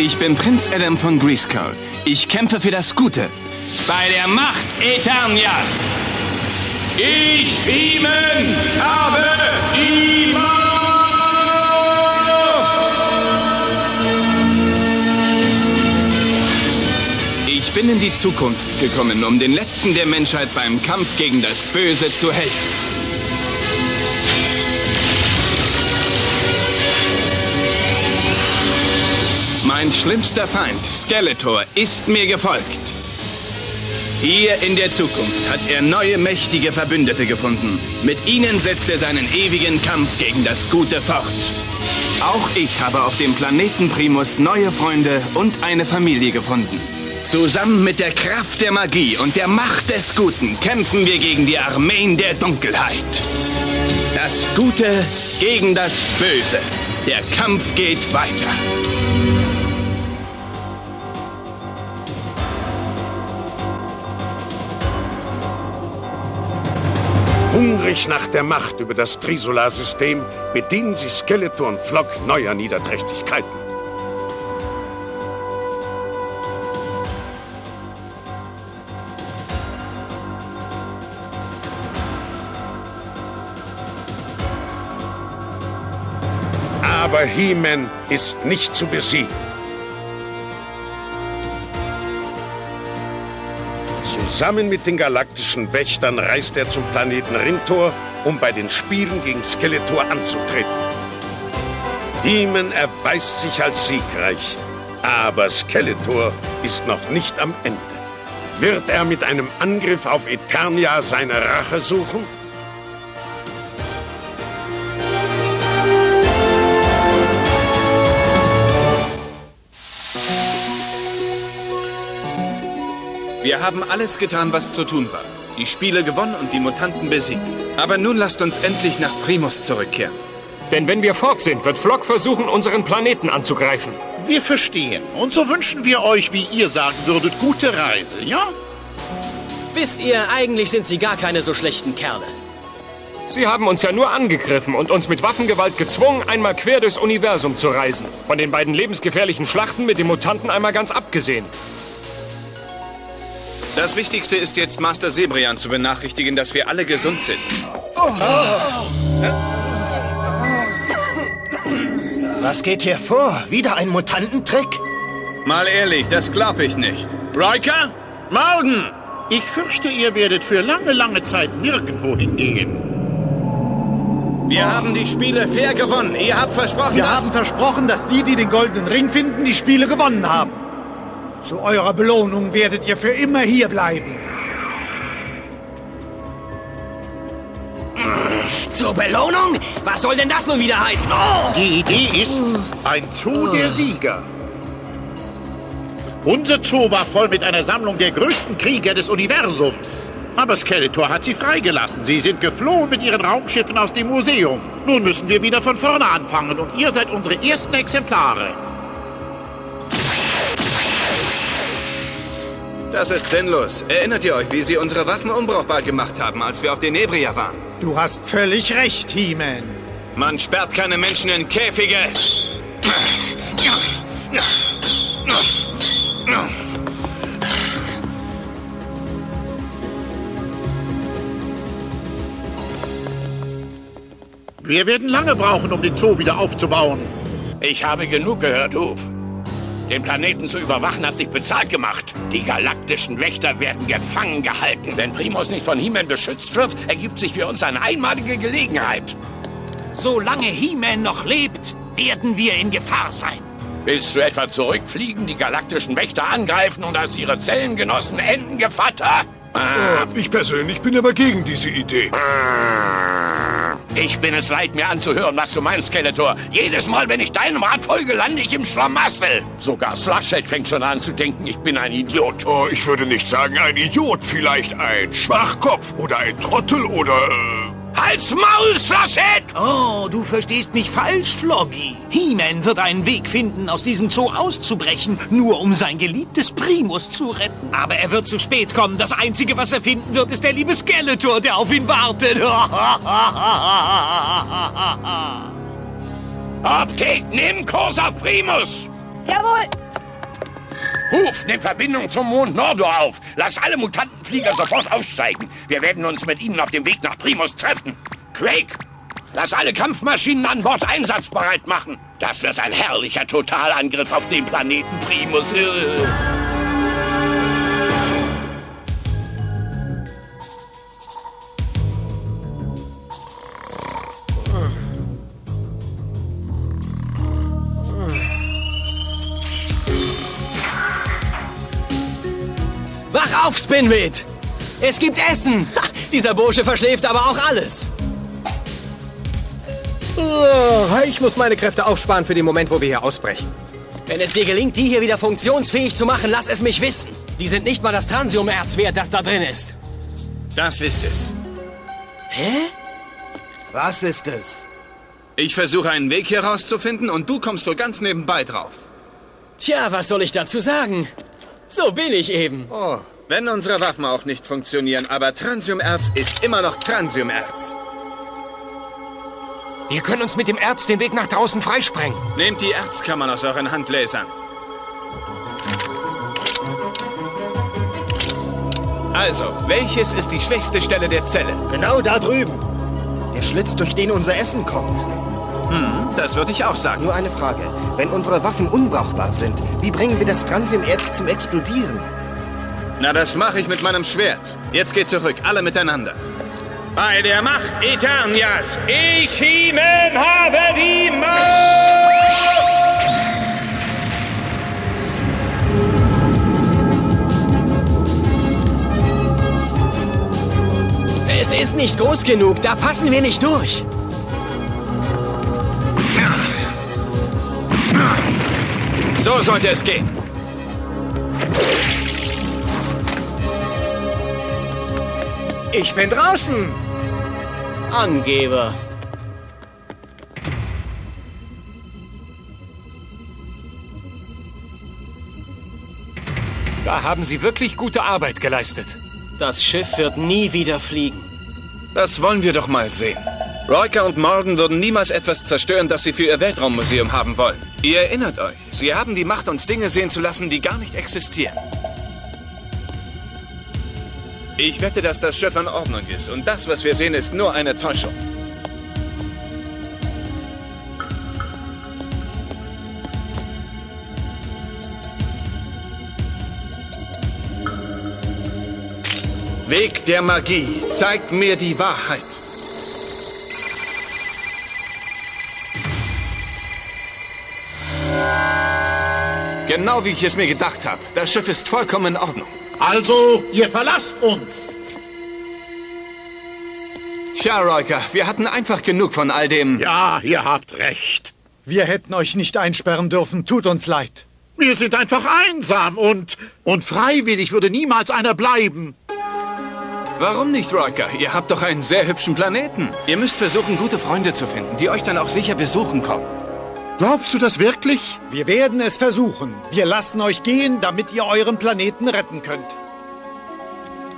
Ich bin Prinz Adam von Greasekull. Ich kämpfe für das Gute. Bei der Macht Eternias. Ich, Riemen, habe die Macht! Ich bin in die Zukunft gekommen, um den Letzten der Menschheit beim Kampf gegen das Böse zu helfen. Mein schlimmster Feind, Skeletor, ist mir gefolgt. Hier in der Zukunft hat er neue mächtige Verbündete gefunden. Mit ihnen setzt er seinen ewigen Kampf gegen das Gute fort. Auch ich habe auf dem Planeten Primus neue Freunde und eine Familie gefunden. Zusammen mit der Kraft der Magie und der Macht des Guten kämpfen wir gegen die Armeen der Dunkelheit. Das Gute gegen das Böse. Der Kampf geht weiter. Hungrig nach der Macht über das Trisolarsystem bedienen sich Skeletor und Flock neuer Niederträchtigkeiten. Aber He-Man ist nicht zu besiegen. Zusammen mit den galaktischen Wächtern reist er zum Planeten Rintor, um bei den Spielen gegen Skeletor anzutreten. He-Man erweist sich als siegreich, aber Skeletor ist noch nicht am Ende. Wird er mit einem Angriff auf Eternia seine Rache suchen? Wir haben alles getan, was zu tun war. Die Spiele gewonnen und die Mutanten besiegt. Aber nun lasst uns endlich nach Primus zurückkehren. Denn wenn wir fort sind, wird Flock versuchen, unseren Planeten anzugreifen. Wir verstehen. Und so wünschen wir euch, wie ihr sagen würdet, gute Reise, ja? Wisst ihr, eigentlich sind sie gar keine so schlechten Kerle. Sie haben uns ja nur angegriffen und uns mit Waffengewalt gezwungen, einmal quer durchs Universum zu reisen. Von den beiden lebensgefährlichen Schlachten mit den Mutanten einmal ganz abgesehen. Das Wichtigste ist jetzt, Master Sebrian zu benachrichtigen, dass wir alle gesund sind. Was geht hier vor? Wieder ein Mutantentrick? Mal ehrlich, das glaub ich nicht. Riker? Morgen! Ich fürchte, ihr werdet für lange, lange Zeit nirgendwo hingehen. Wir haben die Spiele fair gewonnen. Ihr habt versprochen, Wir dass... haben versprochen, dass die, die den goldenen Ring finden, die Spiele gewonnen haben. Zu eurer Belohnung werdet ihr für immer hier bleiben. Zur Belohnung? Was soll denn das nun wieder heißen? Oh! Die Idee ist ein Zoo der Sieger. Unser Zoo war voll mit einer Sammlung der größten Krieger des Universums. Aber Skeletor hat sie freigelassen. Sie sind geflohen mit ihren Raumschiffen aus dem Museum. Nun müssen wir wieder von vorne anfangen und ihr seid unsere ersten Exemplare. Das ist sinnlos. Erinnert ihr euch, wie sie unsere Waffen unbrauchbar gemacht haben, als wir auf den Nebria waren? Du hast völlig recht, He-Man. Man sperrt keine Menschen in Käfige. Wir werden lange brauchen, um den Zoo wieder aufzubauen. Ich habe genug gehört, Huf. Den Planeten zu überwachen hat sich bezahlt gemacht. Die galaktischen Wächter werden gefangen gehalten. Wenn Primus nicht von He-Man beschützt wird, ergibt sich für uns eine einmalige Gelegenheit. Solange He-Man noch lebt, werden wir in Gefahr sein. Willst du etwa zurückfliegen, die galaktischen Wächter angreifen und als ihre Zellengenossen enden, Gevatter? Ah, Ich persönlich bin aber gegen diese Idee. Ich bin es leid, mir anzuhören, was du meinst, Skeletor. Jedes Mal, wenn ich deinem Rat folge, lande ich im Schlamassel. Sogar Slushhead fängt schon an zu denken, ich bin ein Idiot. Oh, ich würde nicht sagen ein Idiot, vielleicht ein Schwachkopf oder ein Trottel oder... Äh Halt's Maul! Oh, du verstehst mich falsch, Floggy. He-Man wird einen Weg finden, aus diesem Zoo auszubrechen, nur um sein geliebtes Primus zu retten. Aber er wird zu spät kommen. Das Einzige, was er finden wird, ist der liebe Skeletor, der auf ihn wartet. Optik, nimm Kurs auf Primus! Jawohl! Huf, nimm Verbindung zum Mond Nordor auf. Lass alle Mutantenflieger sofort aufsteigen. Wir werden uns mit ihnen auf dem Weg nach Primus treffen. Quake, lass alle Kampfmaschinen an Bord einsatzbereit machen. Das wird ein herrlicher Totalangriff auf den Planeten Primus. Auf, Spinwit! Es gibt Essen! Ha, dieser Bursche verschläft aber auch alles. Oh, ich muss meine Kräfte aufsparen für den Moment, wo wir hier ausbrechen. Wenn es dir gelingt, die hier wieder funktionsfähig zu machen, lass es mich wissen. Die sind nicht mal das Transiumerz wert, das da drin ist. Das ist es. Hä? Was ist es? Ich versuche einen Weg hier rauszufinden und du kommst so ganz nebenbei drauf. Tja, was soll ich dazu sagen? So bin ich eben. Oh, wenn unsere Waffen auch nicht funktionieren, aber Transiumerz ist immer noch Transiumerz. Wir können uns mit dem Erz den Weg nach draußen freisprengen. Nehmt die Erzkammern aus euren Handlasern. Also, welches ist die schwächste Stelle der Zelle? Genau da drüben. Der Schlitz, durch den unser Essen kommt. Hm, das würde ich auch sagen. Nur eine Frage. Wenn unsere Waffen unbrauchbar sind, wie bringen wir das Transiumerz zum Explodieren? Na, das mache ich mit meinem Schwert. Jetzt geht zurück, alle miteinander. Bei der Macht Eternias, ich Himen habe die Macht! Es ist nicht groß genug, da passen wir nicht durch. So sollte es gehen. Ich bin draußen. Angeber. Da haben Sie wirklich gute Arbeit geleistet. Das Schiff wird nie wieder fliegen. Das wollen wir doch mal sehen. Royker und Morgan würden niemals etwas zerstören, das sie für ihr Weltraummuseum haben wollen. Ihr erinnert euch, sie haben die Macht, uns Dinge sehen zu lassen, die gar nicht existieren. Ich wette, dass das Schiff in Ordnung ist und das, was wir sehen, ist nur eine Täuschung. Weg der Magie, zeigt mir die Wahrheit. Genau wie ich es mir gedacht habe. Das Schiff ist vollkommen in Ordnung. Also, ihr verlasst uns. Tja, Royker, wir hatten einfach genug von all dem. Ja, ihr habt recht. Wir hätten euch nicht einsperren dürfen. Tut uns leid. Wir sind einfach einsam und... Und freiwillig würde niemals einer bleiben. Warum nicht, Royker? Ihr habt doch einen sehr hübschen Planeten. Ihr müsst versuchen, gute Freunde zu finden, die euch dann auch sicher besuchen kommen. Glaubst du das wirklich? Wir werden es versuchen. Wir lassen euch gehen, damit ihr euren Planeten retten könnt.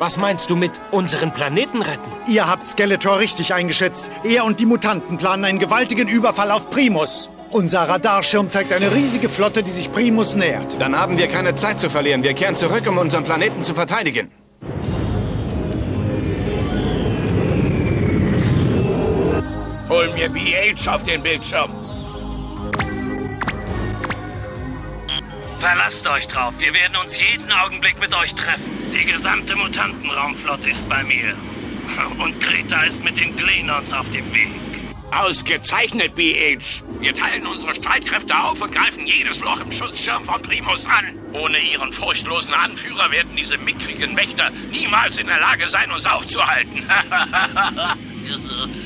Was meinst du mit unseren Planeten retten? Ihr habt Skeletor richtig eingeschätzt. Er und die Mutanten planen einen gewaltigen Überfall auf Primus. Unser Radarschirm zeigt eine riesige Flotte, die sich Primus nähert. Dann haben wir keine Zeit zu verlieren. Wir kehren zurück, um unseren Planeten zu verteidigen. Hol mir BH auf den Bildschirm. Verlasst euch drauf. Wir werden uns jeden Augenblick mit euch treffen. Die gesamte Mutantenraumflotte ist bei mir. Und Kreta ist mit den Glenons auf dem Weg. Ausgezeichnet, BH. Wir teilen unsere Streitkräfte auf und greifen jedes Loch im Schutzschirm von Primus an. Ohne ihren furchtlosen Anführer werden diese mickrigen Wächter niemals in der Lage sein, uns aufzuhalten.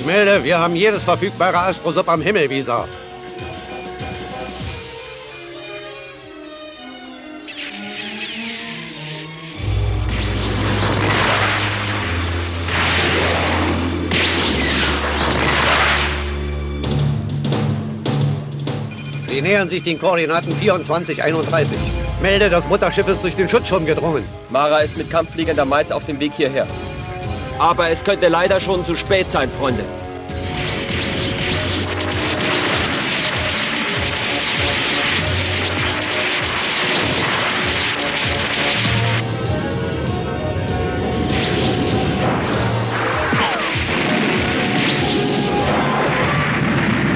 ich melde, wir haben jedes verfügbare Astrosub am Himmel, Visa. Sie nähern sich den Koordinaten 24, 31. Melde, das Mutterschiff ist durch den Schutzschirm gedrungen. Mara ist mit Kampffliegern der Mainz auf dem Weg hierher. Aber es könnte leider schon zu spät sein, Freunde.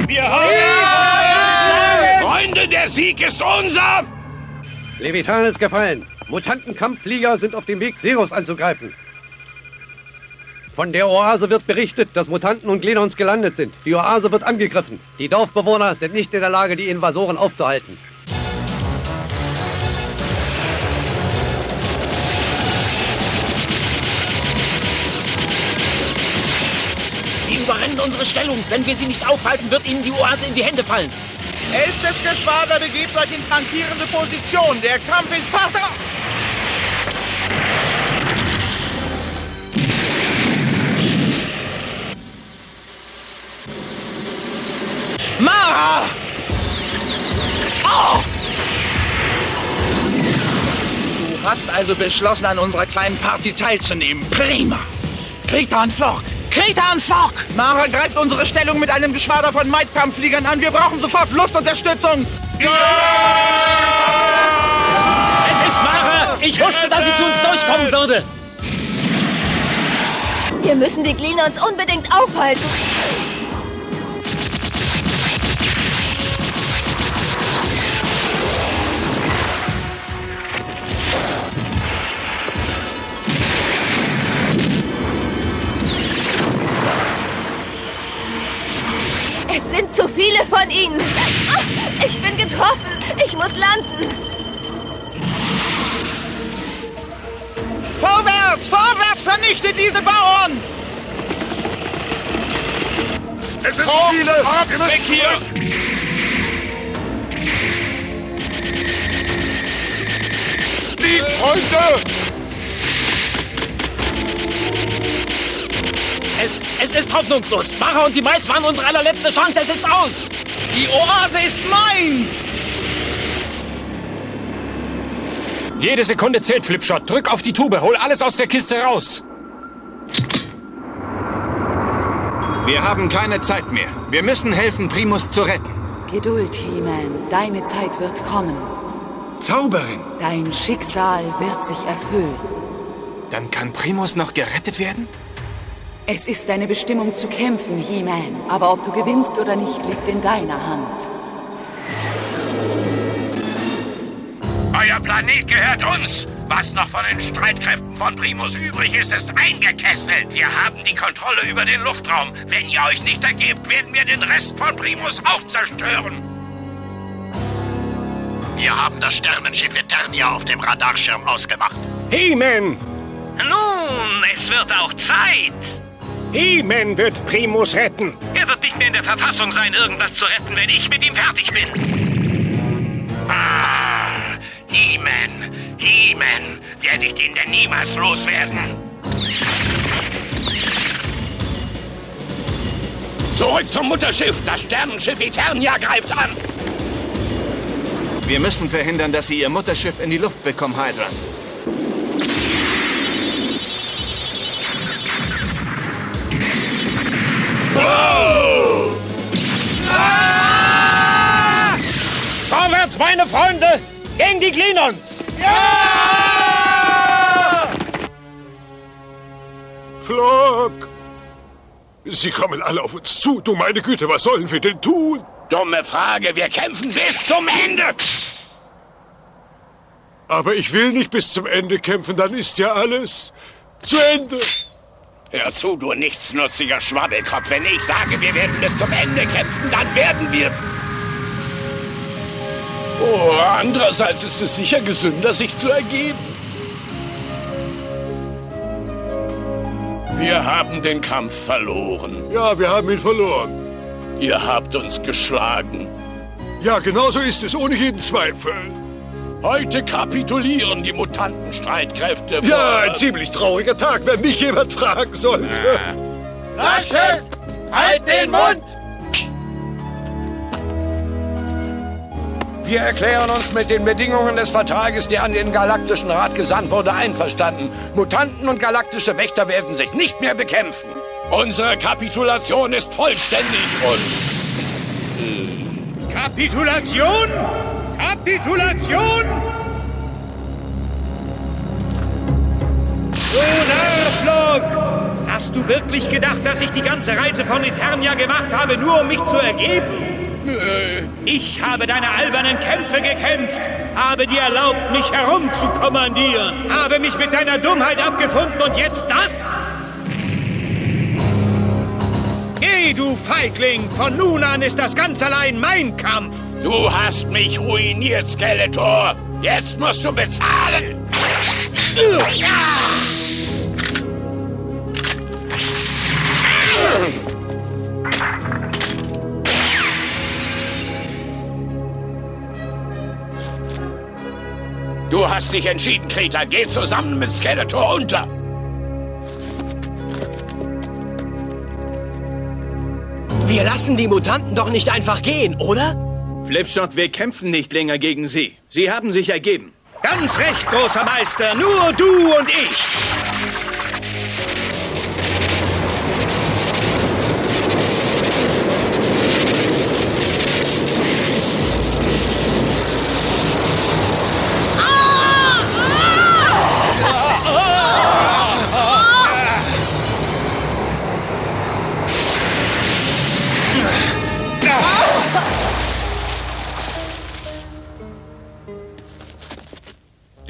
Wir haben... Freunde, der Sieg ist unser! Levitan ist gefallen. Mutantenkampfflieger sind auf dem Weg, Serus anzugreifen. Von der Oase wird berichtet, dass Mutanten und Glenons gelandet sind. Die Oase wird angegriffen. Die Dorfbewohner sind nicht in der Lage, die Invasoren aufzuhalten. Sie überrennen unsere Stellung. Wenn wir sie nicht aufhalten, wird ihnen die Oase in die Hände fallen. Elftes Geschwader begebt euch in flankierende Position. Der Kampf ist fast... Oh! Du hast also beschlossen, an unserer kleinen Party teilzunehmen. Prima! Krita und Flock! Krita und Flock! Mara greift unsere Stellung mit einem Geschwader von Maid-Kampffliegern an. Wir brauchen sofort Luftunterstützung! Es ist Mara! Ich wusste, dass sie zu uns durchkommen würde! Wir müssen die Glenons unbedingt aufhalten. Ich bin getroffen. Ich muss landen. Vorwärts! Vorwärts! Vernichtet diese Bauern! Es sind Komm, viele! ab, Wir müssen weg hier! zurück! Fliegt, Freunde! Es, es ist hoffnungslos. Mara und die Mainz waren unsere allerletzte Chance. Es ist aus. Die Oase ist mein! Jede Sekunde zählt, Flipshot. Drück auf die Tube, hol alles aus der Kiste raus. Wir haben keine Zeit mehr. Wir müssen helfen, Primus zu retten. Geduld, He-Man. Deine Zeit wird kommen. Zauberin! Dein Schicksal wird sich erfüllen. Dann kann Primus noch gerettet werden? Es ist deine Bestimmung zu kämpfen, He-Man. Aber ob du gewinnst oder nicht, liegt in deiner Hand. Euer Planet gehört uns. Was noch von den Streitkräften von Primus übrig ist, ist eingekesselt. Wir haben die Kontrolle über den Luftraum. Wenn ihr euch nicht ergebt, werden wir den Rest von Primus auch zerstören. Wir haben das Sternenschiff Eternia auf dem Radarschirm ausgemacht. He-Man! Nun, es wird auch Zeit. He-Man wird Primus retten. Er wird nicht mehr in der Verfassung sein, irgendwas zu retten, wenn ich mit ihm fertig bin. Ah, He-Man, He-Man, werde ich den denn niemals loswerden? Zurück zum Mutterschiff. Das Sternenschiff Eternia greift an. Wir müssen verhindern, dass sie ihr Mutterschiff in die Luft bekommen, Hydra. Vorwärts, meine Freunde! Gegen die Glenons! Flock! Sie kommen alle auf uns zu. Du meine Güte, was sollen wir denn tun? Dumme Frage. Wir kämpfen bis zum Ende. Aber ich will nicht bis zum Ende kämpfen, dann ist ja alles zu Ende. Hör zu, du nichtsnutziger Schwabbelkopf. Wenn ich sage, wir werden bis zum Ende kämpfen, dann werden wir. Oh, andererseits ist es sicher gesünder, sich zu ergeben. Wir haben den Kampf verloren. Ja, wir haben ihn verloren. Ihr habt uns geschlagen. Ja, genau so ist es, ohne jeden Zweifel. Heute kapitulieren die Mutantenstreitkräfte. Ja, ein ziemlich trauriger Tag, wenn mich jemand fragen sollte. Sascha, halt den Mund! Wir erklären uns mit den Bedingungen des Vertrages, der an den Galaktischen Rat gesandt wurde, einverstanden. Mutanten und galaktische Wächter werden sich nicht mehr bekämpfen. Unsere Kapitulation ist vollständig und... Kapitulation? Kapitulation? Lunarflug! Hast du wirklich gedacht, dass ich die ganze Reise von Eternia gemacht habe, nur um mich zu ergeben? Ich habe deine albernen Kämpfe gekämpft, habe dir erlaubt, mich herumzukommandieren, habe mich mit deiner Dummheit abgefunden und jetzt das? Geh, du Feigling! Von nun an ist das ganz allein mein Kampf! Du hast mich ruiniert, Skeletor! Jetzt musst du bezahlen! Du hast dich entschieden, Kreta. Geh zusammen mit Skeletor unter. Wir lassen die Mutanten doch nicht einfach gehen, oder? Flipshot, wir kämpfen nicht länger gegen sie. Sie haben sich ergeben. Ganz recht, großer Meister. Nur du und ich.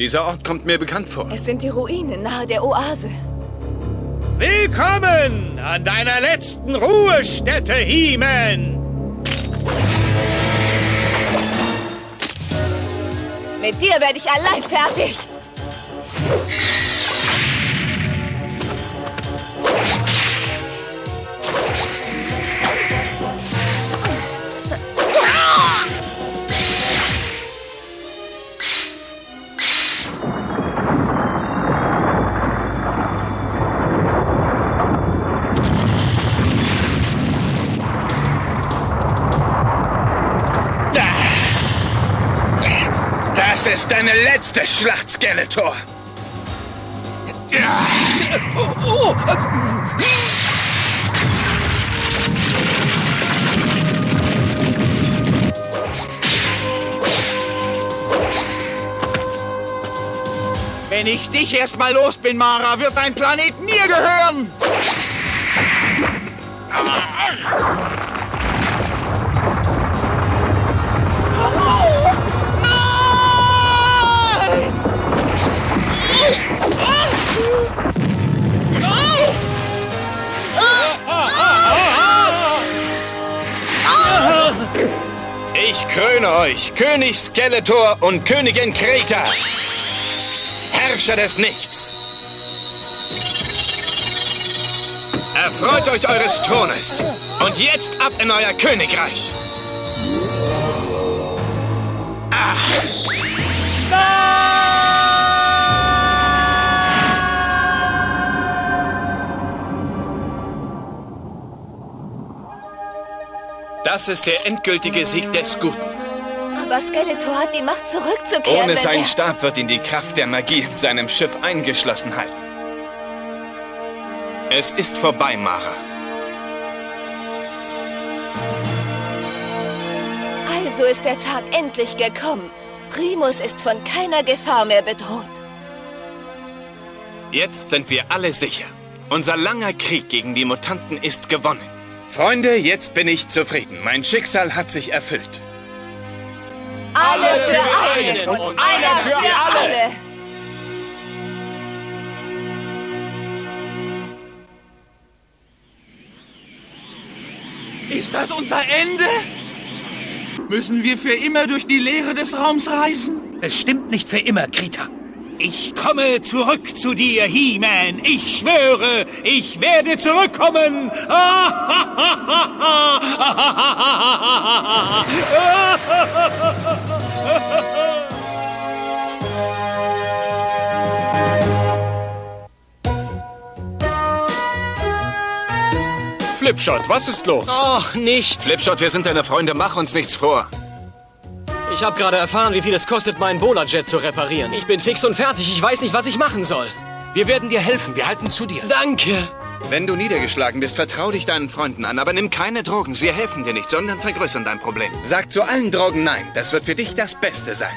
Dieser Ort kommt mir bekannt vor. Es sind die Ruinen nahe der Oase. Willkommen an deiner letzten Ruhestätte, He-Man! Mit dir werde ich allein fertig. Letzte Schlacht, Skeletor. Wenn ich dich erst mal los bin, Mara, wird dein Planet mir gehören! Ich kröne euch, König Skeletor und Königin Kreta. Herrscher des Nichts. Erfreut euch eures Thrones. Und jetzt ab in euer Königreich. Das ist der endgültige Sieg des Guten. Aber Skeletor hat die Macht zurückzukehren. Ohne seinen Stab wird ihn die Kraft der Magie in seinem Schiff eingeschlossen halten. Es ist vorbei, Mara. Also ist der Tag endlich gekommen. Primus ist von keiner Gefahr mehr bedroht. Jetzt sind wir alle sicher. Unser langer Krieg gegen die Mutanten ist gewonnen. Freunde, jetzt bin ich zufrieden. Mein Schicksal hat sich erfüllt. Alle für einen und einer für alle. Ist das unser Ende? Müssen wir für immer durch die Leere des Raums reisen? Es stimmt nicht für immer, Krita. Ich komme zurück zu dir, He-Man. Ich schwöre, ich werde zurückkommen. Flipshot, was ist los? Och, nichts. Flipshot, wir sind deine Freunde. Mach uns nichts vor. Ich habe gerade erfahren, wie viel es kostet, meinen Bola-Jet zu reparieren. Ich bin fix und fertig. Ich weiß nicht, was ich machen soll. Wir werden dir helfen. Wir halten zu dir. Danke. Wenn du niedergeschlagen bist, vertrau dich deinen Freunden an, aber nimm keine Drogen. Sie helfen dir nicht, sondern vergrößern dein Problem. Sag zu allen Drogen Nein. Das wird für dich das Beste sein.